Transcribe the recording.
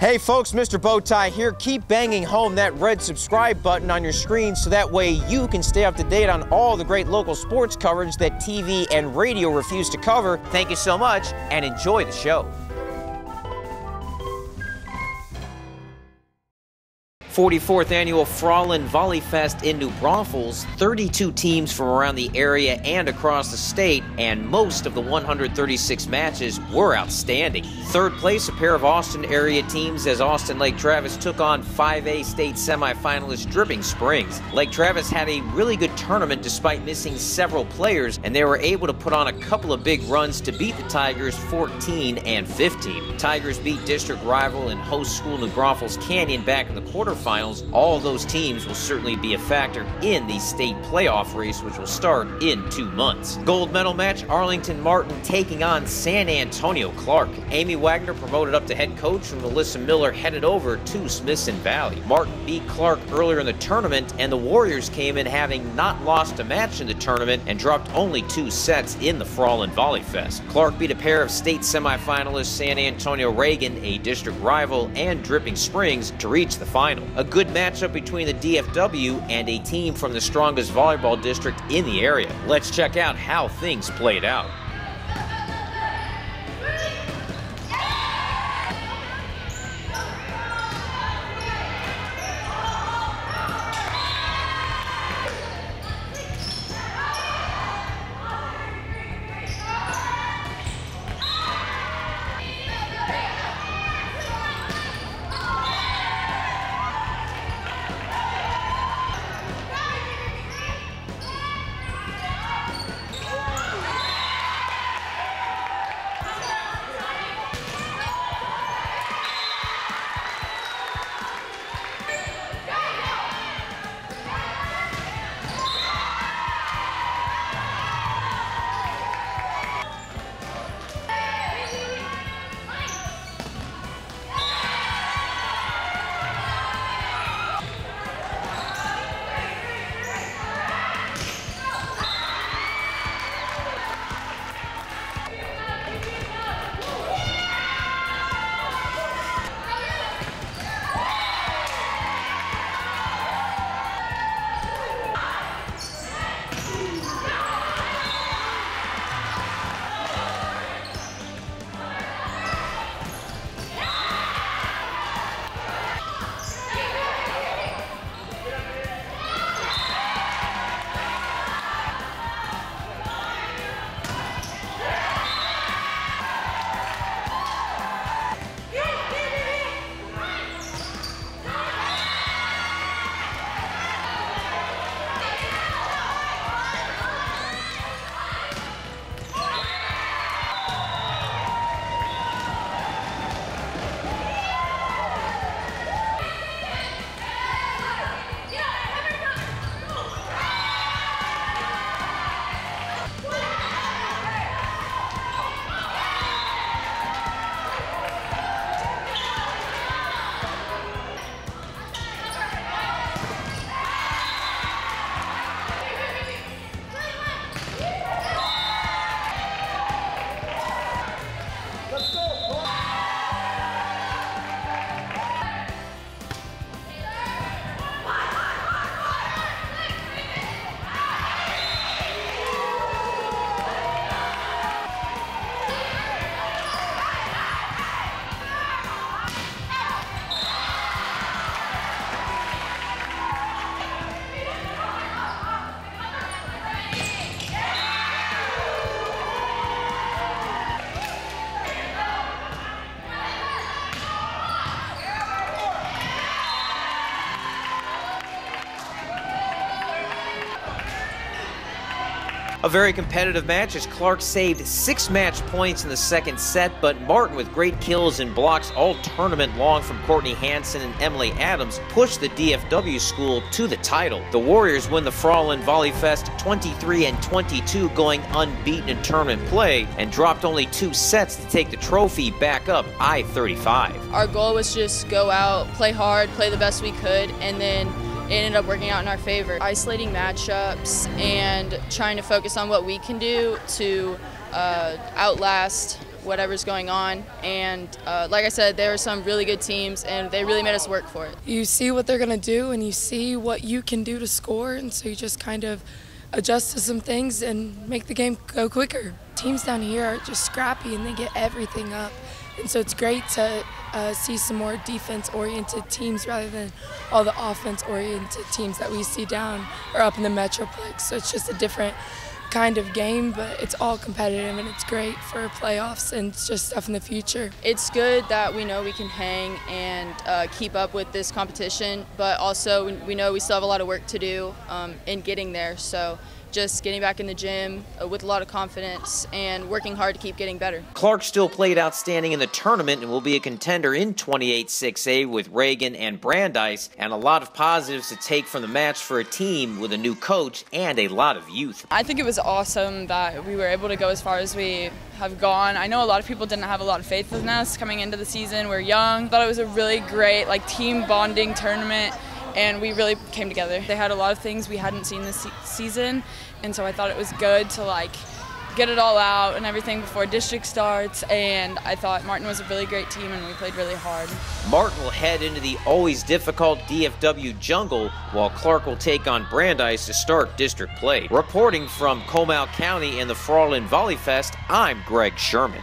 Hey folks, Mr. Bowtie here. Keep banging home that red subscribe button on your screen so that way you can stay up to date on all the great local sports coverage that TV and radio refuse to cover. Thank you so much and enjoy the show. 44th annual Fraulein Volley Fest in New Braunfels, 32 teams from around the area and across the state, and most of the 136 matches were outstanding. Third place, a pair of Austin area teams as Austin Lake Travis took on 5A state semifinalist Dripping Springs. Lake Travis had a really good tournament despite missing several players, and they were able to put on a couple of big runs to beat the Tigers 14 and 15. Tigers beat district rival and host school New Braunfels Canyon back in the quarterfinals finals, all those teams will certainly be a factor in the state playoff race, which will start in two months. Gold medal match Arlington Martin taking on San Antonio Clark. Amy Wagner promoted up to head coach, and Melissa Miller headed over to Smithson Valley. Martin beat Clark earlier in the tournament, and the Warriors came in having not lost a match in the tournament and dropped only two sets in the Fraulein Volley Fest. Clark beat a pair of state semifinalists San Antonio Reagan, a district rival, and Dripping Springs to reach the final a good matchup between the DFW and a team from the strongest volleyball district in the area. Let's check out how things played out. A very competitive match as Clark saved six match points in the second set, but Martin, with great kills and blocks all tournament long from Courtney Hanson and Emily Adams, pushed the DFW school to the title. The Warriors win the Fraulein Volley Fest 23 and 22, going unbeaten in tournament play, and dropped only two sets to take the trophy back up I 35. Our goal was just go out, play hard, play the best we could, and then it ended up working out in our favor. Isolating matchups and trying to focus on what we can do to uh, outlast whatever's going on. And uh, like I said, there are some really good teams, and they really made us work for it. You see what they're going to do, and you see what you can do to score, and so you just kind of adjust to some things and make the game go quicker. Teams down here are just scrappy, and they get everything up. And so it's great to uh, see some more defense-oriented teams rather than all the offense-oriented teams that we see down or up in the Metroplex. So it's just a different kind of game, but it's all competitive and it's great for playoffs and it's just stuff in the future. It's good that we know we can hang and uh, keep up with this competition, but also we know we still have a lot of work to do um, in getting there. So just getting back in the gym uh, with a lot of confidence and working hard to keep getting better. Clark still played outstanding in the tournament and will be a contender in 28-6A with Reagan and Brandeis, and a lot of positives to take from the match for a team with a new coach and a lot of youth. I think it was awesome that we were able to go as far as we have gone. I know a lot of people didn't have a lot of faith in us coming into the season. We're young. Thought it was a really great like team bonding tournament and we really came together. They had a lot of things we hadn't seen this season, and so I thought it was good to like get it all out and everything before district starts and I thought Martin was a really great team and we played really hard. Martin will head into the always difficult DFW jungle while Clark will take on Brandeis to start district play. Reporting from Comal County and the Fraulein Volley Fest, I'm Greg Sherman.